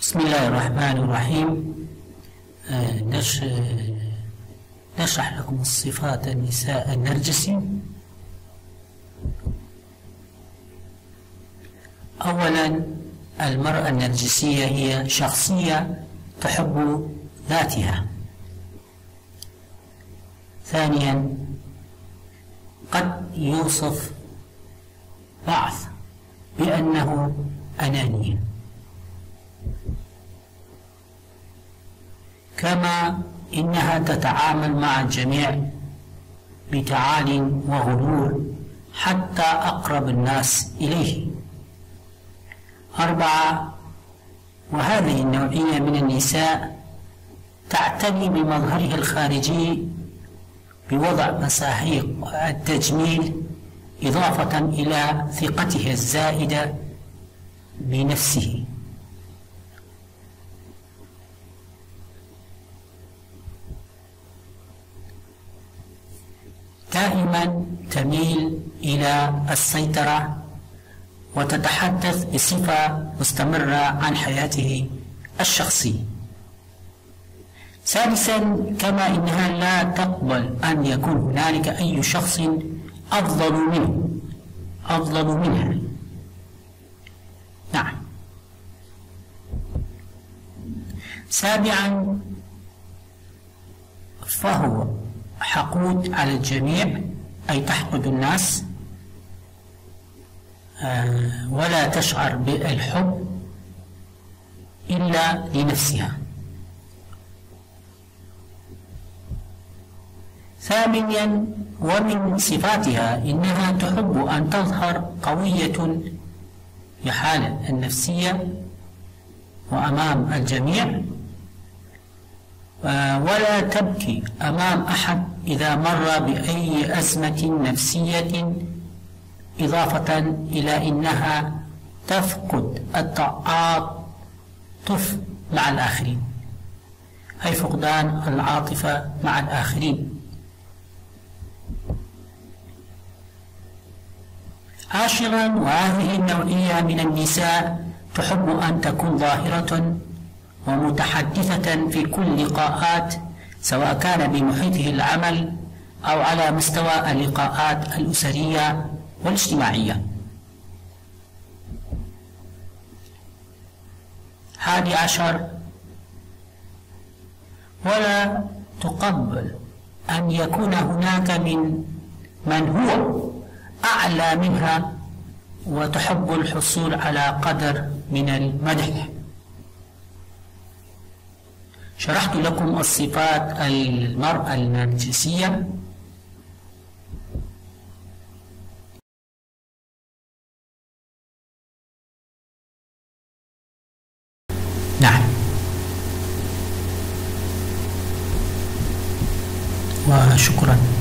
بسم الله الرحمن الرحيم. آه، نش- نشرح لكم الصفات النساء النرجسي. أولا المرأة النرجسية هي شخصية تحب ذاتها. ثانيا قد يوصف بعض بأنه أناني كما إنها تتعامل مع الجميع بتعالي وغرور حتى أقرب الناس إليه. أربعة وهذه النوعية من النساء تعتني بمظهره الخارجي بوضع مساحيق التجميل إضافة إلى ثقته الزائدة بنفسه. دائما تميل إلى السيطرة وتتحدث بصفة مستمرة عن حياته الشخصية ثالثا كما إنها لا تقبل أن يكون هنالك أي شخص أفضل منه أفضل منها. نعم. سابعا فهو حقود على الجميع أي تحقد الناس. آه، ولا تشعر بالحب إلا لنفسها. ثامنيا ومن صفاتها إنها تحب أن تظهر قوية في حالة النفسية وأمام الجميع. ولا تبكي أمام أحد إذا مر بأي أزمة نفسية إضافة إلى أنها تفقد التعاطف مع الآخرين. أي فقدان العاطفة مع الآخرين. عاشرا وهذه النوعية من النساء تحب أن تكون ظاهرة ومتحدثة في كل لقاءات سواء كان بمحيطه العمل أو على مستوى اللقاءات الأسرية والاجتماعية. هادي عشر. ولا تقبل أن يكون هناك من من هو أعلى منها وتحب الحصول على قدر من المدح. شرحت لكم الصفات المرأة النرجسية نعم. وشكرا.